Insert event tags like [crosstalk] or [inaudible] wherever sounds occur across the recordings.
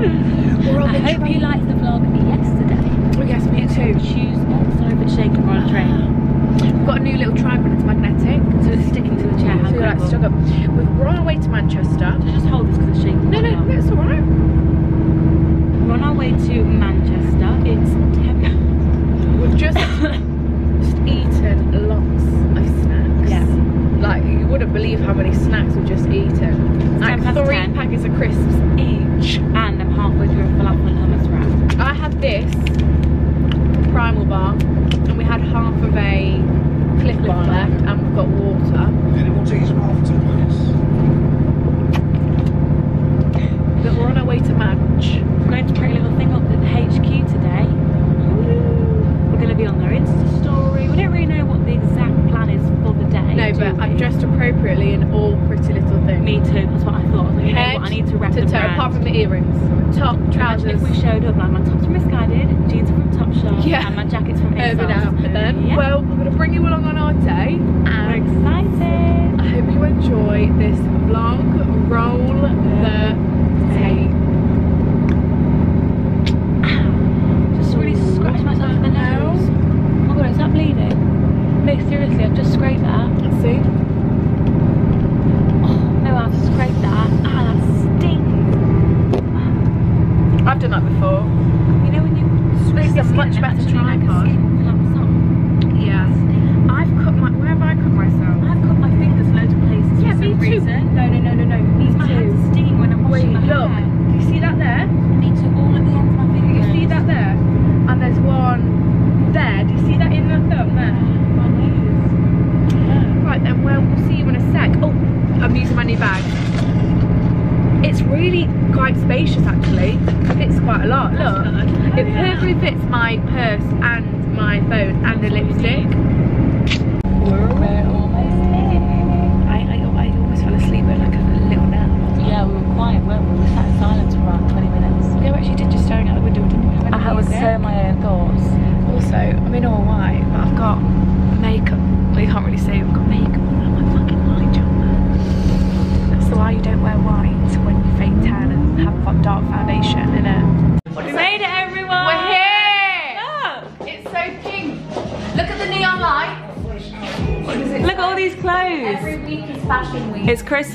On I hope you liked the vlog yesterday. Oh, yes, me too. Choose more sorry for shaking on a train. We've got a new little tripod, it's magnetic. So it's sticking to the chair. How So you're like stuck up. We're on our way to Manchester. So just hold this because it's shaking. No, no, lot. that's alright. We're on our way to Manchester. It's 10 [laughs] We've just, just [laughs] eaten lots of. Like, you wouldn't believe how many snacks we've just eaten. Like, 10 past three 10. packets of crisps each. and I'm halfway through a falafel and hummus wrap. I had this primal bar, and we had half of a Clif bar left, and we've got water. Did anyone take some off to place? But we're on our way to Manch. We're going to put a little thing up at the HQ today. We're going to be on their Insta story. We don't really know what the exact plan is for the day. No, do but we? I'm dressed appropriately in all pretty little things. Me too. That's what I thought. I was like, you know Head what? I need to rep to the toe, brand. apart from the earrings. Imagine if we showed up like my tops from Missguided, jeans are from Topshop, Yeah. and my jacket's from ASOS. Urban then. Yeah. Well, we're going to bring you along on our day. we're And excited. I hope you enjoy this vlog. Roll the tape. Ah, just really scratched myself in the nose. Uh, oh my god, is that bleeding? No, seriously, I've just scraped that. Let's see.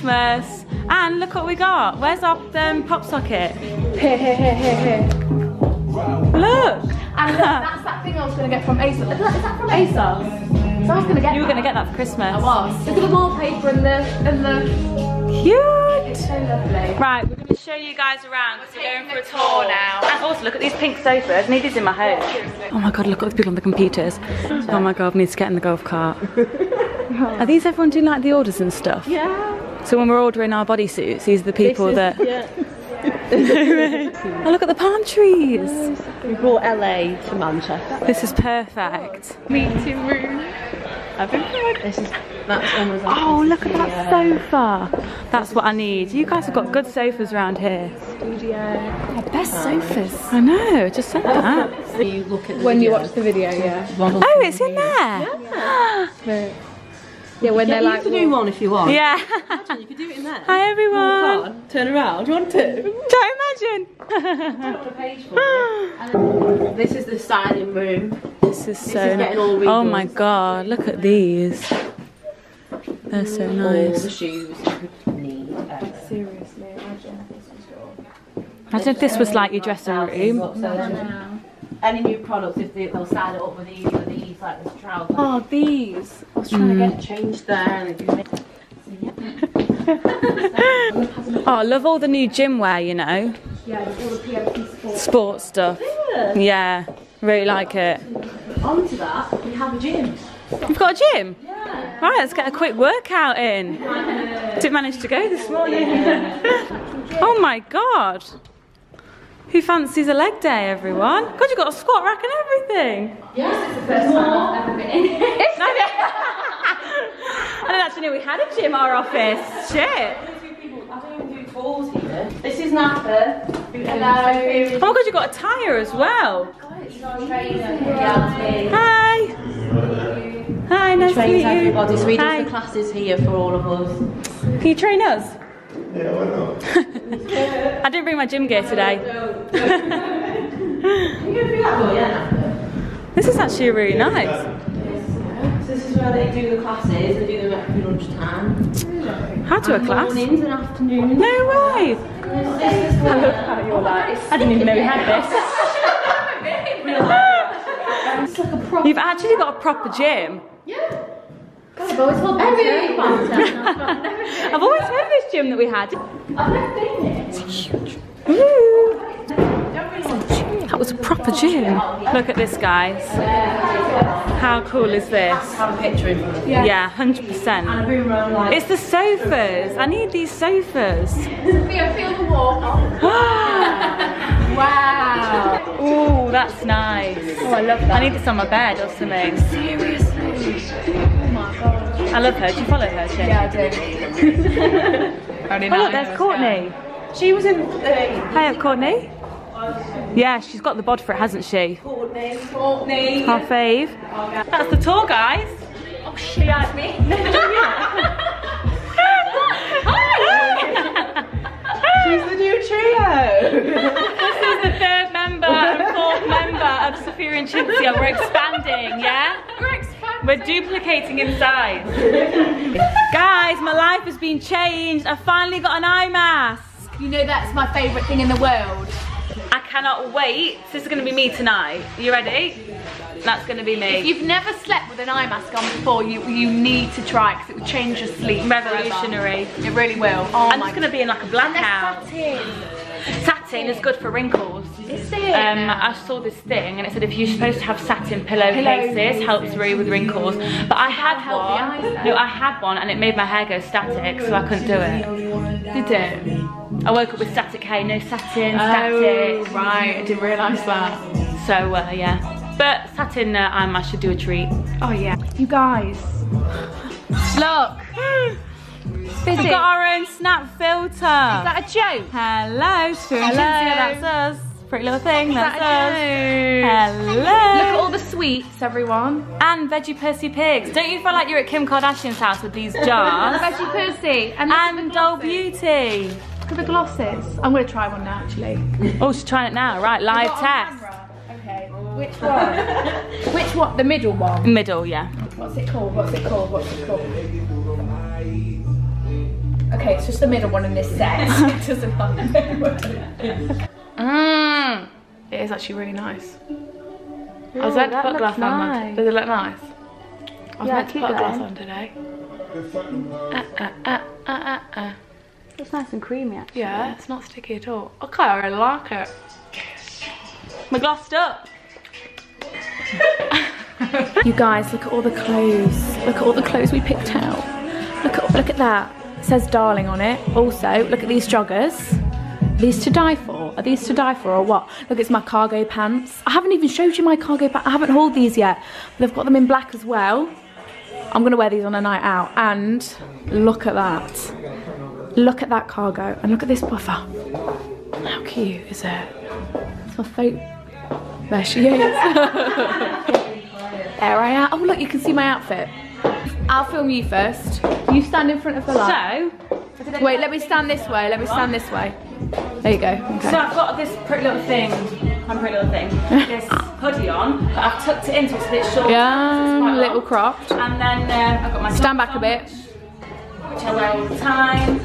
Christmas. And look what we got. Where's our um, pop socket? Here, here, here, here, here. Look! And look, that's that thing I was going to get from ASOS. Is that from ASOS? So I was going to get You were going to get that for Christmas. I was. Look at the wallpaper and the, and the... Cute! So lovely. Right, we're going to show you guys around because we're, going for a a tour tour now. And also, look at these pink sofas. I need these in my home. Oh my god, look at the people on the computers. Oh my god, we need to get in the golf cart. [laughs] Are these everyone doing like the orders and stuff? Yeah. So when we're ordering our bodysuits, these are the people that. Yeah. [laughs] Oh, look at the palm trees. We brought LA to Manchester. This is perfect. Meeting room. This is that's almost. like Oh, look is at that sofa. That's what I need. You guys have got good sofas around here. Studio. Best sofas. I know, just said that. So you look at the When you watch the video, yeah. Oh, it's in there. Yeah, [gasps] when Yeah, when they're like, you like, can do one if you want. Yeah. You could do it in there. Hi everyone. on, turn around. Do you want to? Don't imagine. [laughs] This is the styling room. This is so is getting all. Oh my god, look at these. They're so All the nice. shoes you need. Uh, seriously, imagine this was your... Imagine if this was like your dressing room. Any new products, if they, they'll style it up with these, with these, like this trouser. Oh, these. I was trying to get mm. it changed there, and they. [laughs] Oh, I love all the new gym wear, you know. Yeah, all the PLT sports. Sports stuff. Yeah, really like it. Onto that, we have a gym. You've got a gym? Yeah. Right, let's get a quick workout in. [laughs] Didn't manage to go this morning. [laughs] oh my god. Who fancies a leg day, everyone? God, you've got a squat rack and everything. Yes, it's the First time I've ever been in. [laughs] I didn't actually know we had a gym at our office. Shit. I don't even do tools here. This is Napa. Uh, oh my god, you've got a tyre as well. Oh, yeah. Hi. Hi, nice to meet you. everybody, so we do the classes here for all of us. Can you train us? Yeah, why not? [laughs] I didn't bring my my gym gear today. [laughs] this is actually really nice. This is where they do the classes. They do them at lunchtime. How to a class? Mornings and afternoons. No way! [laughs] I love how you're like, I didn't even know we had It's like a proper. this. You've actually got a proper gym. God, I've always told everyone about [laughs] it. I've always heard this gym that we had. I've never been here. Ooh. That was a proper gym. Look at this, guys. How cool is this? Have a picture of. Yeah, 100%. And a boom around like. It's the sofas. I need these sofas. Feel, feel the wall. [gasps] wow. Ooh, that's nice. Oh, I love that. I need this on my bed or something. Seriously. Oh. I love her. [laughs] Do you oh, follow her, Chin? Yeah, I do. Oh, look, there's Courtney. She was in. Uh, Hi, Courtney. Yeah, she's got the bod for it, hasn't she? Courtney. Courtney. Our fave. That's the tour, guys. Oh shit, that's me. [laughs] She's the new trio. this is the third member and fourth member of Sophia and Cinzia. We're expanding, yeah? We're expanding. We're duplicating in size. Guys, my life has been changed. I finally got an eye mask. You know that's my favourite thing in the world. I cannot wait. This is going to be me tonight. You ready? That's going to be me. If you've never slept with an eye mask on before, you you need to try because it will change your sleep. Revolutionary. forever. It really will. Oh I'm just going to be in like a blackout. satin. Satin is good for wrinkles. Is it? Um, I saw this thing and it said if you're supposed to have satin pillowcases, Pillowcases. helps really with wrinkles. But I had help the eyes, one. No, I had one and it made my hair go static, so I couldn't do it. Did it? I woke up with static hair, no satin, Oh, static. right. I didn't realise that. So uh, yeah. But satin uh, eye mask should do a treat. Oh yeah. You guys. Look. Busy. We've got our own snap filter. Is that a joke? Hello, Hello. That's us. Pretty little thing, that's that us. Hello. Look at all the sweets, everyone. and veggie Percy pigs. Don't you feel like you're at Kim Kardashian's house with these [laughs] jars? Veggie Percy. And, and Doll. Beauty. Look at the glosses. I'm going to try one now, actually. Oh, she's trying it now. Right, live test. Okay. Which one? [laughs] Which one? The middle one. Middle, yeah. What's it called? What's it called? What's it called? Okay, it's just the middle one in this set. [laughs] it doesn't have Mmm. It is actually really nice. I was meant to put looks glass on. nice. Does it look nice? I was Yeah, meant to put a glass on today. Uh, uh, uh, uh, uh, uh. It's nice and creamy, actually. Yeah, it's not sticky at all. Okay, I really like it. We're glossed up. You guys, look at all the clothes. Look at all the clothes we picked out. Look at look at that. It says darling on it. Also, look at these joggers. These to die for? Are these to die for or what? Look, it's my cargo pants. I haven't even showed you my cargo pants. I haven't hauled these yet. But They've got them in black as well. I'm gonna wear these on a night out. And look at that. Look at that cargo. And look at this buffer. How cute is it? It's my favourite. There she is. [laughs] There I am. Oh look, you can see my outfit. I'll film you first. You stand in front of the light. So, Wait, let me stand this way. Let me stand this way. There you go. Okay. so I've got this pretty little thing. I'm pretty little thing. [laughs] This hoodie on, but I've tucked it in so it's a bit short. yeah, quite little long. cropped. And then uh, I've got my Stand socks back a bit. which I wear all the time.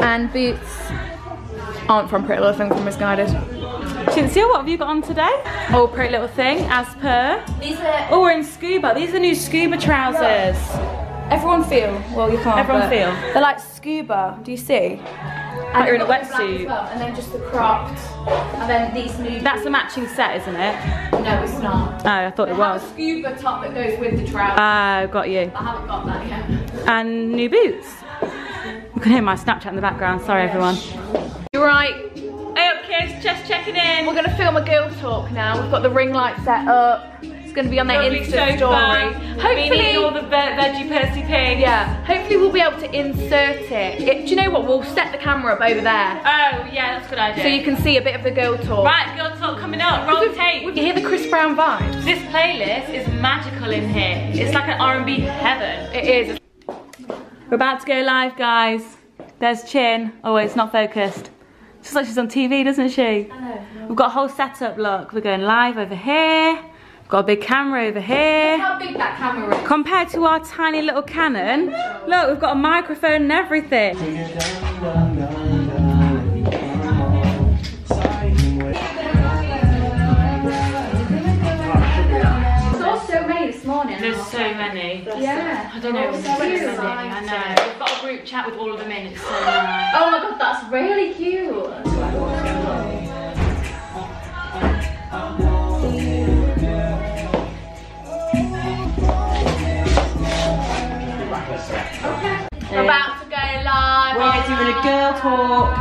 And boots aren't from Pretty Little Thing from Missguided. Cinzia, what have you got on today? Oh, pretty little thing, as per. These are Oh, we're in scuba. These are new scuba trousers. everyone feel. Well, you can't. Everyone feel. They're like scuba. Do you see? Like you're in a the wetsuit. well, And then just the cropped. And then these new. That's a matching set, isn't it? no, it's not. Oh, I thought it They have was. scuba top that goes with the trousers. Ah, got you. I haven't got that yet. And new boots. You can hear my Snapchat in the background. Sorry, everyone. You're right. Hey up, kids. Just checking in. We're gonna film a girl talk now. We've got the ring light set up. It's gonna be on their Lovely Insta story. Eating all the ve- veggie Percy pigs. yeah. Hopefully we'll be able to insert it. it. Do you know what? We'll set the camera up over there Oh, yeah, that's a good idea. so you can see a bit of the girl talk. Right, girl talk coming up. Roll tape. You hear the Chris Brown vibe? This playlist is magical in here. It's like an R&B heaven. It is. We're about to go live, guys. There's Chin. Oh, it's not focused. Just like she's on TV, doesn't she? We've got a whole setup, look. We're going live over here. We've got a big camera over here. How big that camera is. Compared to our tiny little Canon, look, we've got a microphone and everything. saw so many this morning. There's so many. yeah. I don't know. Oh, It's so so many. I know. We've got a group chat with all of them in. It's so nice. Oh my god, that's really cute. We're about to go live. We're doing a girl talk.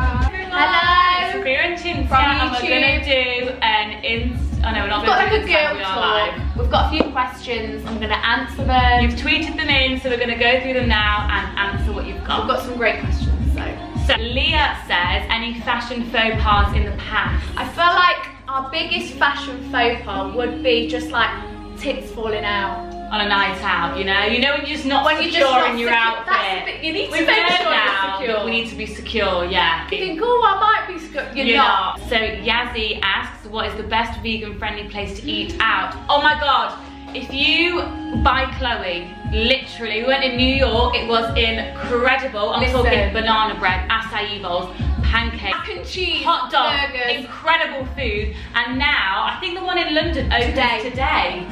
Hello. Sophia and Cinzia, From and we're gonna do an inst. Oh no, we're not We've got gonna like do a Insta, girl we are live. talk. We've got a few questions. I'm gonna answer them. You've tweeted them in, so we're gonna go through them now and answer what you've got. We've got some great questions. So So Leah says, any fashion faux pas in the past? I feel like our biggest fashion faux pas would be just like tits falling out. On a night out, you know? You know when you're just not When secure you're just not in your secure- outfit. you need to We've make sure you're secure. we need to be secure, yeah. You think, oh, I might be scared. You're, You're not. not. So Yazzie asks, what is the best vegan friendly place to eat mm. out? Oh my god, if you by Chloe, literally, we went in New York, it was incredible. I'm Listen. talking banana bread, acai bowls, pancakes, Mac and cheese, hot dogs, burgers. incredible food. And now, I think the one in London opens Today. today.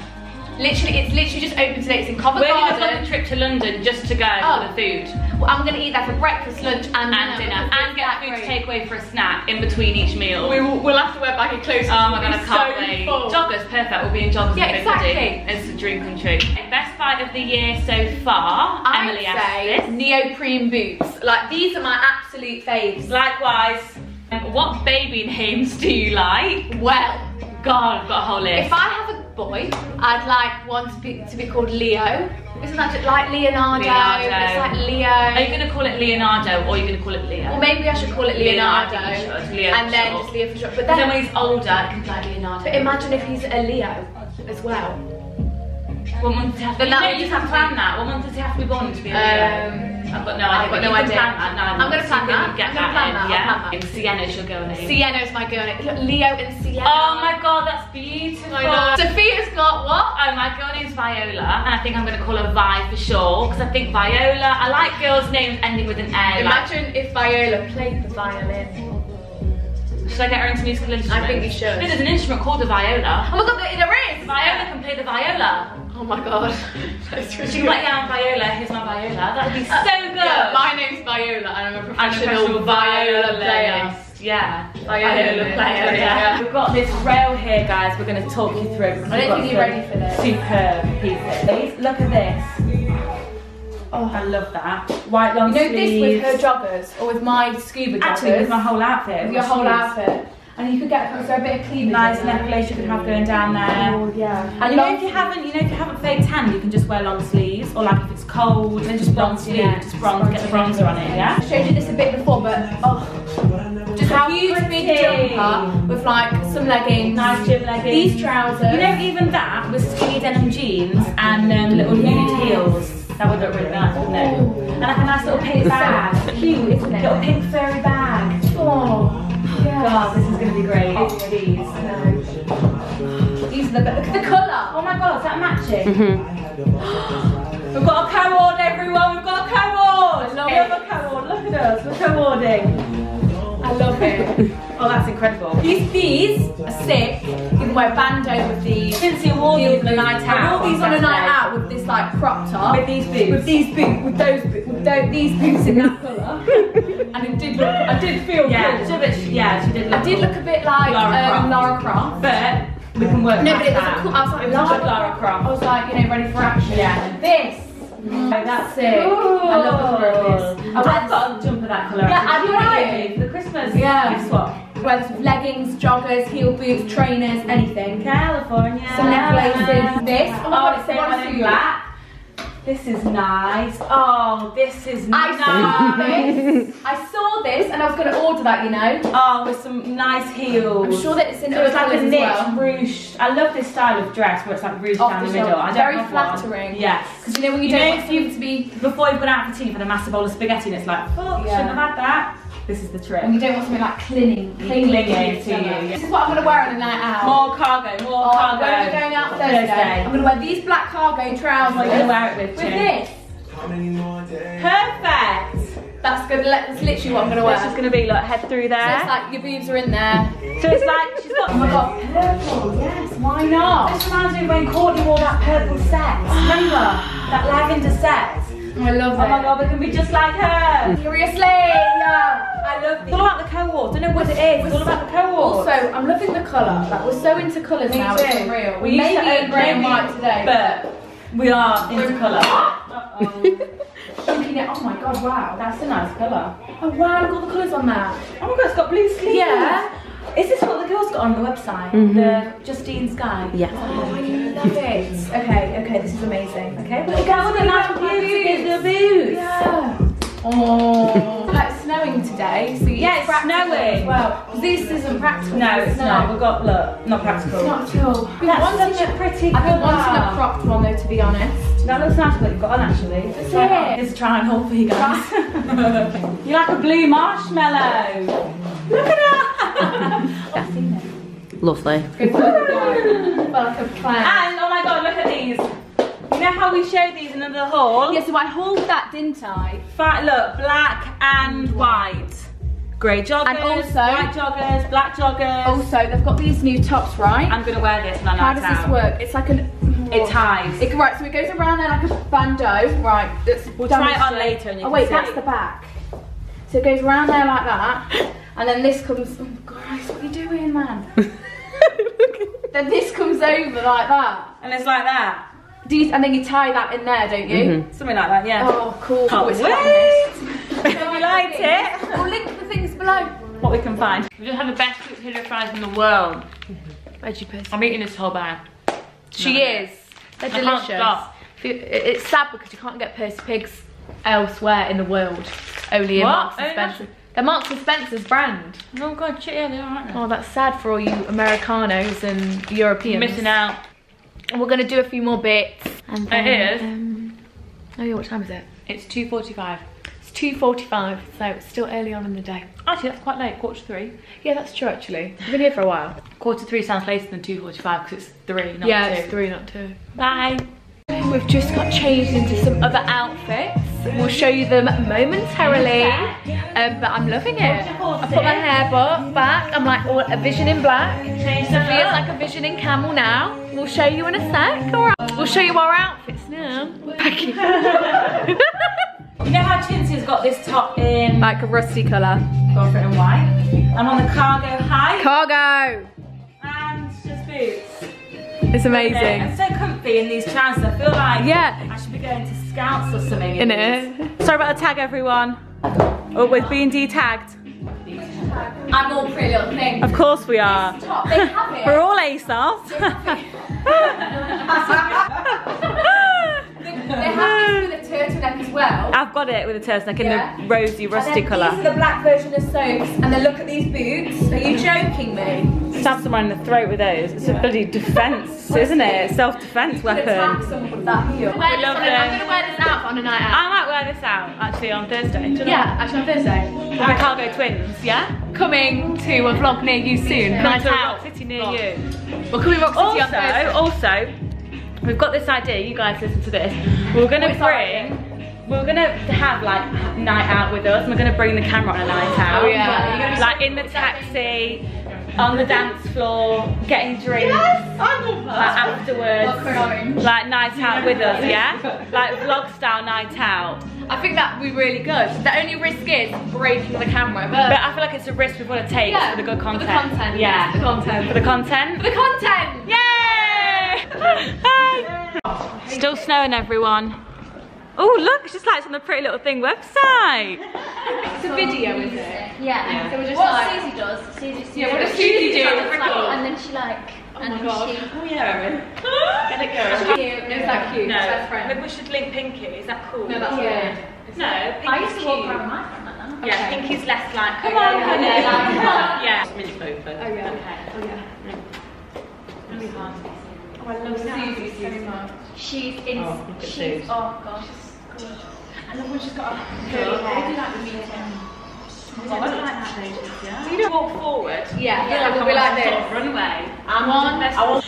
Literally, it's literally just open today. It's in Covent We're gonna book a trip to London just to go Oh. for the food Well, I'm gonna eat that for breakfast, lunch, and, and dinner, because and get that food to take away for a snack in between each meal. We will, we'll have to wear baggy clothes. Oh my god, I We'll be can't so wait. full. Joggers, perfect. We'll be in joggers Yeah, and exactly. It's a dream come true. Best fight of the year so far. I'd Emily asked say this. neoprene boots. Like these are my absolute faves. Likewise, what baby names do you like? Well, God, I've got a whole list. if I have a boy, I'd like one to be to be called Leo. Isn't that just like Leonardo? Leonardo. It's like Leo. Are you going to call it Leonardo or are you going to call it Leo? Well, maybe I should call it Leonardo, Leonardo. Leo and then just Leo for short. But But then then, when he's older, it can be like Leonardo. but imagine if he's a Leo as well. What month does he have to be? No, you just can have to plan that. What month does he have to be born to be a Leo? Um, I've got no I've idea. got no idea. Plan that. I'm gonna plan You that. Get I'm gonna that plan in, that. Yeah? plan. And Sienna's your girl name. Sienna's my girl name. Look, Leo and Sienna. Oh my god, that's beautiful. Sophia's got what? Oh, my girl name's Viola, and I think I'm gonna call her Vi for sure, because I think Viola, I like girls' names ending with an A. Like, Imagine if Viola played the violin. should I get her into musical instruments? I think you should. There's an instrument called the viola. Oh my god, there is! Viola can play the viola. Oh my god. That's She like, yeah, I'm Viola, here's my viola. That'd be uh, so good. Yeah, my name's Viola and I'm a a professional viola player. playlist. Yeah. Viola player, yeah. We've got this rail here, guys. We're going to talk you through. I don't think you're ready for this. Superb pieces. Look at this. Oh, I love that. White long You know this with her joggers or with my scuba joggers? Actually, with my whole outfit. With your whole outfit. And you could get so a bit of cleavage. Nice in there. necklace you could have going down there. Oh yeah. And you know if you haven't, you know if you haven't fade tan, you can just wear long sleeves, or like if it's cold, then just bronze sleeve, yeah. just bronze, get the bronzer on it, yeah. I showed you this a bit before, but oh, just How a huge big pretty. jumper with like some leggings, Nice gym leggings. these trousers. You know, even that with skinny denim jeans and um, little nude heels, that would look really nice, wouldn't it? And like a nice little pink bag, cute, isn't it? little pink furry bag. Oh, God, this is gonna be great. These. These are the look at the colour. Oh my God, is that matching? Mm-hmm. [gasps] We've got a co-ord, everyone. We've got a co-ord. I love We have a co-ord. Look at us. We're co-ording. I love it. [laughs] Oh, that's incredible. these these are sick. You can wear bandeau with these. Since you wore these on a night I out. wore these on a night out with this like crop top. With these boots. With these boots. With those boots. With tho- these boots in that colour. [laughs] and it did look. I did feel Yeah, cool. she, she, yeah, she did look I did look a bit like Lara um, Croft. Lara Croft. But we can work No, but it was a cool. I was like, it was Lara, Lara Croft. I was like, you know, ready for action. Yeah. This. Oh, that's sick. I love the colour of this. I I've went- got a jumper that colour. Yeah, actually. I You like it. for the Christmas Yeah. gift swap. Whether it's leggings, joggers, heel boots, trainers, anything. California. Some necklaces. This. Oh, God, it's the same what in black. This is nice. Oh, this is I nice. saw this. I saw this and I was going to order that, you know. Oh, with some nice heels. I'm sure that it's in So it's other like a knit well. ruched. I love this style of dress where it's like ruched Off down the the, middle. I don't Very have one. flattering. Yes. Because you know when you, You don't know want you- to be Before you've gone out for tea, had a massive bowl of spaghetti and it's like, oh, fuck, Yeah. shouldn't have had that. This is the trick. And you don't want something like clinging, clinging, Clinging to you, yeah. This is what I'm gonna wear on a night out. More cargo, more Oh, cargo. where are going out Thursday? I'm gonna wear these black cargo trousers. What are you gonna wear it with, With Tim? this. How many more days? Perfect. That's good. That's literally what I'm gonna wear. It's just gonna be like head through So there. it's like your boobs are in there. So it's like she's got. Oh my god, purple. Yes, why not? This reminds me of when Courtney wore that purple set. Remember that lavender set? Oh, I love Oh it. my god, we can be just like her. Seriously, yeah. I love it. It's all about the co-ord. Don't know what it is. It's all about the co-ord. Also, I'm loving the colour. Like we're so into colours Me now. too. It's unreal. We We used may to be own in grey and maybe- white today, but we are into colour. Looking at, oh my god, wow. That's a nice colour. Oh wow, look at all the colours on that. Oh my god, it's got blue sleeves. Yeah. Is this what the girls got on the website? Mm-hmm. The Justine Skye? Yeah. Oh, I love it. Okay, okay, this is amazing. Okay, well, go with the nice boots against the boots. Yeah. Oh. It's like snowing today, so Yeah, it's snowing. Well, this isn't practical. No, it's snow. not. We've got, look, not practical. It's not at all. That's wanting such a pretty I've been wanting a cropped one though, to be honest. That looks nice what you've got on actually. That's it. Here's a try and haul for you guys. [laughs] You're like a blue marshmallow. Look at that. Lovely. Good for the guy. Felt like a clown. and oh my god, look at these. You know how we showed these in another haul? Yeah, so I hauled that, didn't I? Fi- look, black and white. Grey joggers, And also- white joggers, black joggers. Also, they've got these new tops, right? I'm gonna wear this when I'm How does out. this work? It's like an. It ties. It, right, so it goes around there like a bandeau. Right, that's We'll try it on later and you Oh can wait, see. that's the back. So it goes around there like that, and then this comes. Oh Christ, what are you doing, man? [laughs] then this comes over like that. and it's like that. Do you, and then you tie that in there, don't you? Mm-hmm. Something like that, yeah. Oh, cool. Can't oh, it's wait. hotness. [laughs] If you liked it, We'll link the things below. what we can find. We just have the best potato fries in the world. Where'd Veggie pussy. I'm eating this whole bag. She No. is. They're I can't delicious. stop. It's sad because you can't get Percy Pigs elsewhere in the world. Only in What? Marks and Spencer. They're Marks and Spencer's brand. Oh god, shit, yeah, they are, aren't they? Oh, that's sad for all you Americanos and Europeans. Missing out. We're gonna do a few more bits. And then, It is. Um, oh yeah, what time is it? It's 2.45. It's 2.45, so it's still early on in the day. Actually, that's quite late, quarter to three. Yeah, that's true actually. We've been here for a while. Quarter to three sounds later than 2.45 because it's three, not yeah, two. it's three, not two. Bye. We've just got changed into some other outfits. We'll show you them momentarily. Um, but I'm loving it. I put my hair back. I'm like all a vision in black. Sophia's like a vision in camel now. We'll show you in a sec. All right. We'll show you our outfits now. [laughs] You know how Chinsy's got this top in like a rusty colour. go for it in white. I'm on the cargo high Cargo. and just boots. It's amazing. I'm so comfy in these trousers. I feel like Yeah. I should be going to scouts or something. In it. Sorry about the tag, everyone. Oh, with being tagged. I'm all pretty little thing. Of course we are. Top, they have it. We're all ASOS. They have [laughs] this with a turtleneck as well. I've got it with a turtleneck in Yeah. the rosy, rusty colour. These are the black version of soaps, and then look at these boots. Are you joking me? Stab someone in the throat with those. It's a bloody defence, [laughs] isn't it? Self-defence Attack weapon. someone with that heel. Wear this- I'm gonna wear this out on a night out. I might wear this out actually on Thursday. Do you know? Yeah, actually on Thursday. The Cargo Twins, yeah? Coming to a vlog near you soon. Come Night to out. Rock City near you. We're coming Rock City on Also, Thursday. also, we've got this idea. You guys listen to this. We're gonna What's bring. We're gonna have like night out with us. We're gonna bring the camera on a night out. Oh, yeah. Like in the taxi, on the dance floor, getting drinks. Like afterwards, like night out with us, yeah? [laughs] Like vlog style night out. I think that'd be really good. The only risk is breaking the camera, But but, I feel like it's a risk we want to take Yeah, for the good for the content. content, Yeah. for the content. For the content. for the content. Yay! Hi. [laughs] Still snowing, everyone. Oh, look, it's just like it's on the Pretty Little Thing website. It's a video, is it? Yeah. So we're just What like, Susie does. Susie, Susie Yeah, what does Susie do? And then she like, Oh and she. [laughs] Oh, yeah, Erin. Get it going. Cute. Is that cute? No, Best friend. maybe we should link Pinky. Is that cool? No, that's Yeah. weird. No, I used to walk cute. around my friend like that. Yeah, Okay. Pinky's less like. Come on, honey. Yeah. [laughs] Mini photo. Oh yeah. Okay. Oh yeah. Really hard. Oh, I love Susie so much. She's in. Oh, at oh, she's, oh gosh. I love when she's got a Curly hair. hair. I don't like the meeting. You don't walk forward. Yeah, feel yeah, like we'll be like this. sort of runway. I'm on.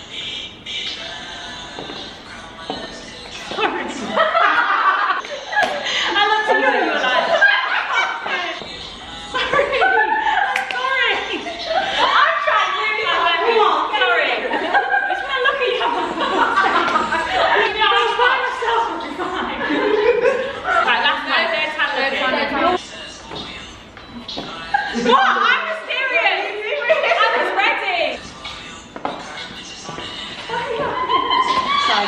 We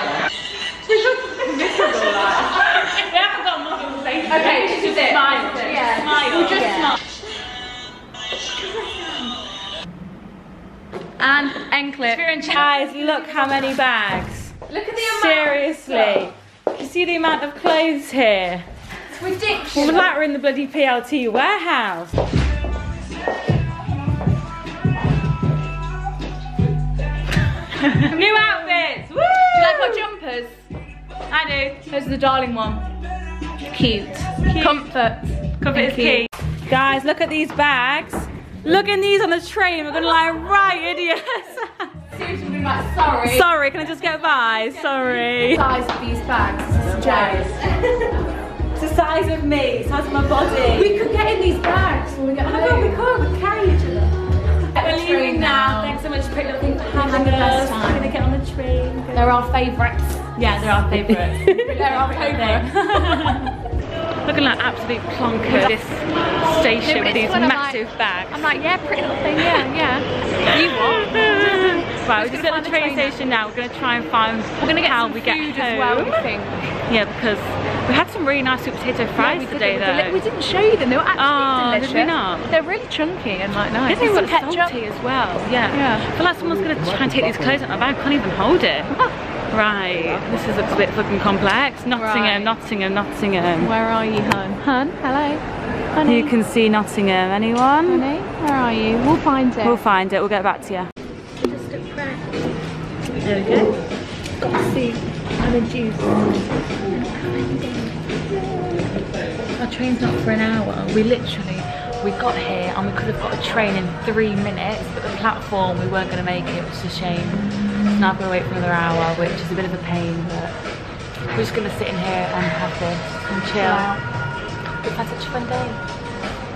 haven't got much to say. Okay, is. Smile. This is it. Yeah. Smile. We'll just Yeah. smile. And end clip. Guys, look how many bags. Look at the amount. Seriously. You see the amount of clothes here? It's Well, ridiculous. like we're in the bloody PLT warehouse. [laughs] New outfits! Woo! Do you like our jumpers? I do. Those are the darling one. Cute. Comfort. Comfort is key. Guys, look at these bags. Look at these on the train. We're gonna lie right, idiots. Seriously, like, sorry. Sorry, can I just get by? Sorry. size of these bags. It's. [laughs] It's the size of me, size of my body. we could get in these bags when we get Oh my home. god, we could, we carry each other. We're leaving now. now. Thanks so much, Pretty Little Thing, for having the us. We're gonna get on the train. They're our favourites. Yeah, they're our favourites. [laughs] They're our favourites. [laughs] Looking like absolute plonker. This station with these massive like- bags. I'm like, yeah, pretty little thing, yeah, yeah. You what? [laughs] right, we're just at the train train station now. We're gonna try and find We're gonna get how we food get home. as well, we think. Yeah, because we had some really nice sweet potato fries did, today though. we didn't show you them. They were actually Oh, did delicious. we not? They're really chunky and like nice. With it's salty as well. Yeah. Yeah. I feel like someone's gonna try and take these clothes out of my bag. I can't even hold it. [laughs] Right. This is a bit fucking complex. Nottingham, Right. Nottingham, Nottingham. Where are you, hun? Hun, hello. Honey, You can see Nottingham. Anyone? honey, where are you? We'll find it. We'll find it. We'll get back to you. There we go. See. I'm juice. Our train's not for an hour. We literally, we got here and we could have got a train in three minutes, but the platform, we weren't going to make it, which is a shame. So now I've got to wait for another hour, which is a bit of a pain, but we're just going to sit in here and have this and chill. We've had such a fun day.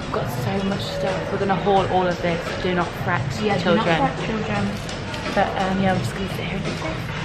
We've got so much stuff. We're going to haul all of this. Do not fret, children. children. But um, yeah, I'm just to sit here and do this.